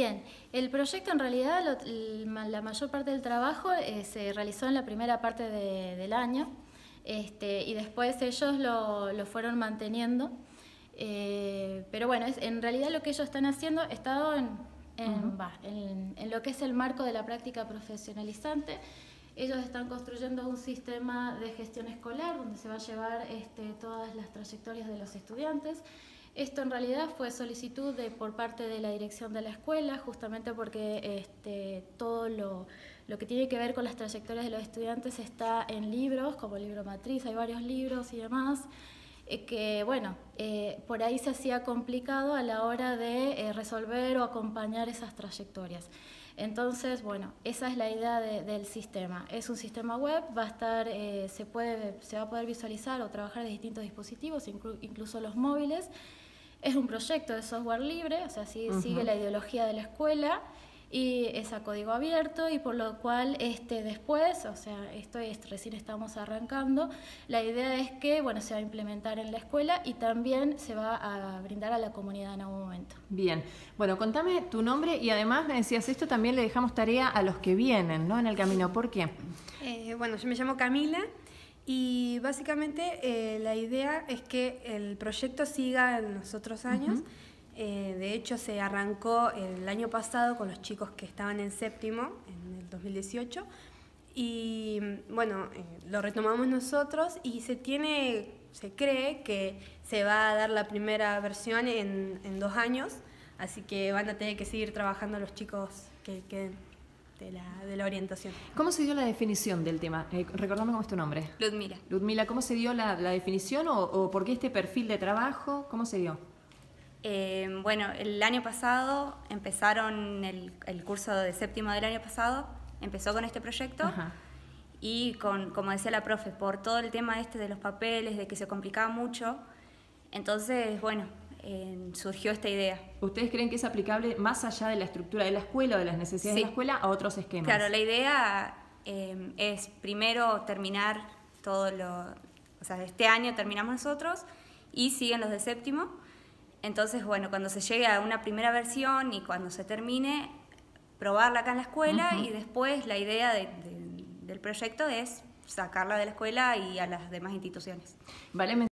Bien, el proyecto en realidad, la mayor parte del trabajo eh, se realizó en la primera parte del año este, y después ellos lo, fueron manteniendo. Eh, pero bueno, en realidad lo que ellos están haciendo, estado en, en, lo que es el marco de la práctica profesionalizante, ellos están construyendo un sistema de gestión escolar donde se va a llevar este, todas las trayectorias de los estudiantes. Esto en realidad fue solicitud de, por parte de la dirección de la escuela, justamente porque este, todo lo, que tiene que ver con las trayectorias de los estudiantes está en libros, como libro matriz, hay varios libros y demás, que bueno, eh, por ahí se hacía complicado a la hora de eh, resolver o acompañar esas trayectorias. Entonces, bueno, esa es la idea del sistema. Es un sistema web, va a estar, se, puede, se va a poder visualizar o trabajar de distintos dispositivos, incluso los móviles. Es un proyecto de software libre, o sea, sigue la ideología de la escuela y es a código abierto y por lo cual este después, o sea, esto es, recién estamos arrancando, la idea es que bueno, se va a implementar en la escuela y también se va a brindar a la comunidad en algún momento. Bien, bueno, contame tu nombre y además me decías esto también le dejamos tarea a los que vienen, ¿no? En el camino, ¿por qué? Eh, bueno, yo me llamo Camila y básicamente eh, la idea es que el proyecto siga en los otros años. Eh, de hecho, se arrancó el año pasado con los chicos que estaban en séptimo, en el 2018. Y bueno, eh, lo retomamos nosotros y se tiene, se cree que se va a dar la primera versión en, en dos años. Así que van a tener que seguir trabajando los chicos que queden de la, orientación. ¿Cómo se dio la definición del tema? Eh, recordame cómo es tu nombre. Ludmila. Ludmila, ¿cómo se dio la, definición o, por qué este perfil de trabajo? ¿Cómo se dio? Eh, bueno, el año pasado empezaron el, curso de séptimo del año pasado, empezó con este proyecto. Y con, como decía la profe, por todo el tema este de los papeles, de que se complicaba mucho, entonces, bueno, surgió esta idea. ¿Ustedes creen que es aplicable más allá de la estructura de la escuela o de las necesidades de la escuela a otros esquemas? Claro, la idea em, es primero terminar todo lo, o sea, este año terminamos nosotros y siguen los de séptimo. Entonces, bueno, cuando se llegue a una primera versión y cuando se termine, probarla acá en la escuela y después la idea del proyecto es sacarla de la escuela y a las demás instituciones. Vale,